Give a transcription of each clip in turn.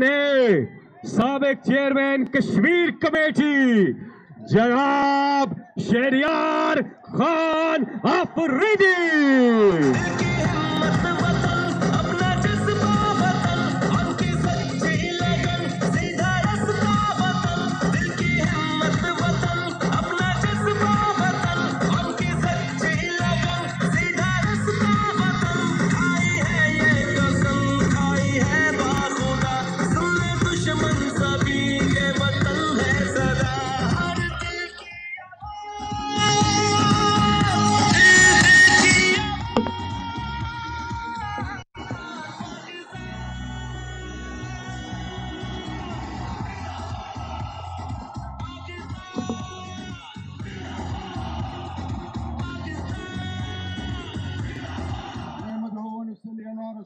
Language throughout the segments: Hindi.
ने सबक चेयरमैन कश्मीर कमेटी जनाब शेरियार खान अफरीदी।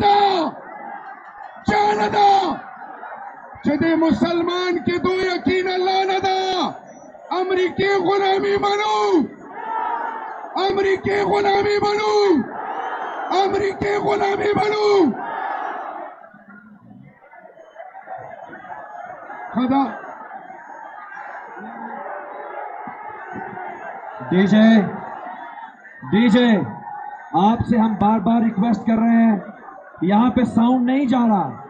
जान। दो मुसलमान के दो यकीन अल्लाह अमरीकी गुलामी बनो। अमरीकी गुलामी बनो। अमरीकी गुलामी बनो। खदा। डीजे डीजे, आपसे हम बार बार रिक्वेस्ट कर रहे हैं। यहाँ पे साउंड नहीं जा रहा।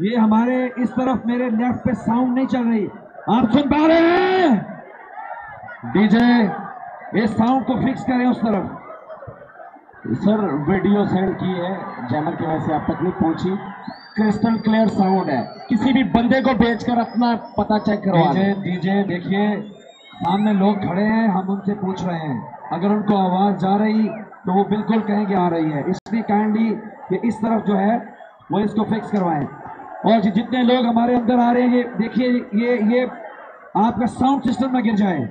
ये हमारे इस तरफ़ मेरे लेफ़्ट पे साउंड नहीं चल रही। आप सुन पा रहे हैं? डीजे ये साउंड को फिक्स करें उस तरफ़। सर वीडियो सेंड की है। जैमर की वजह से आप तक नहीं पहुँची। क्रिस्टल क्लियर साउंड है। किसी भी बंदे को भेजकर अपना पता चेक करवा डीजे डीजे देखिए सामने लोग खड़े हैं हम उनसे पूछ रहे हैं। अगर उनको आवाज़ जा रही तो वो बिल्कुल कहेंगे आ रही है। इसलिए काइंडली ये इस तरफ़ जो है, वो इसको फिक्स करवाएँ। और जितने लोग हमारे अंदर आ रहे हैं, ये देखिए, ये ये आपका साउंड सिस्टम ना गिर जाए।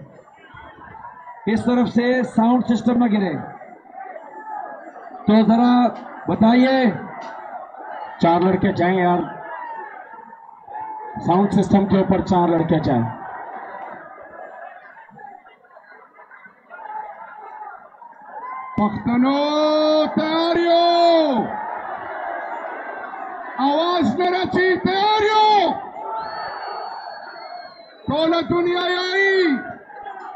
इस तरफ़ से साउंड सिस्टम ना गिरे। तो जरा बताइए, चार लड़के जाएँ यार। साउंड सिस्टम के ऊपर चार लड़के जाएँ। पख्तनो तैयारियो आवाज मेरा ची तैयारियो टोला दुनिया आई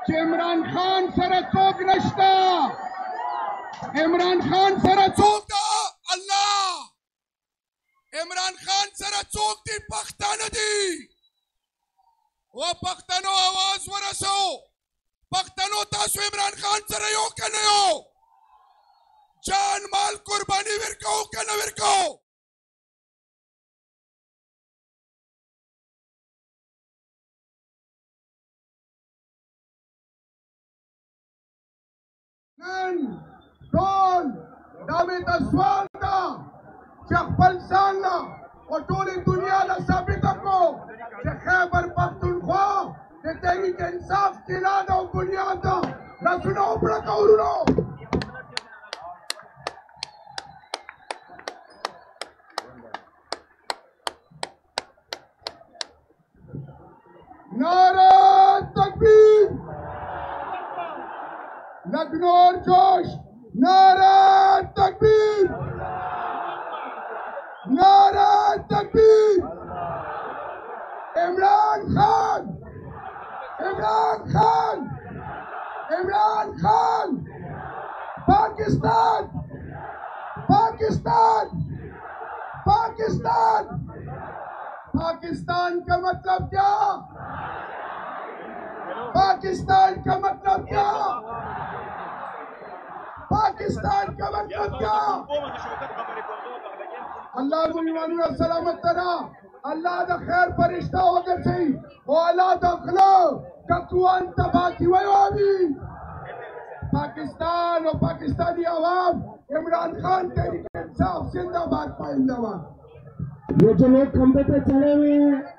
कि इमरान खान सर चौक नश्ता इमरान खान सर चौक दा अल्लाह इमरान खान सर चौक दी पख्तन दी वो पख्तनो आवाज वरसो पख्तनो तासु इमरान खान सर यो कने यो जान माल कुर्बानी विरकाओ क्या न Don, damit das Vater, Chapal Sana, o toda dunia la sabita ko, se Khyber Pakhtunkhwa, se Tehrik Insaf ki nada o bunyada, la suno ubra ka. नगन और जोश नारायण तकबीर नारायण तकबीर इमरान खान इमरान खान इमरान खान पाकिस्तान पाकिस्तान पाकिस्तान पाकिस्तान का मतलब क्या? पाकिस्तान का मतलब क्या? पाकिस्तान का मतलब क्या अल्लाह मुझे सलामत तरा अल्लाह दा खैर फरिश्ता वगैरह सही। वाला दखलो ककुआन तबाकी वयोमी पाकिस्तान और पाकिस्तानी आवाम, इमरान खान के इंसाफ जिंदाबाद, पाइंदाबाद। ये जो लोग खंबे पे चढ़े हुए हैं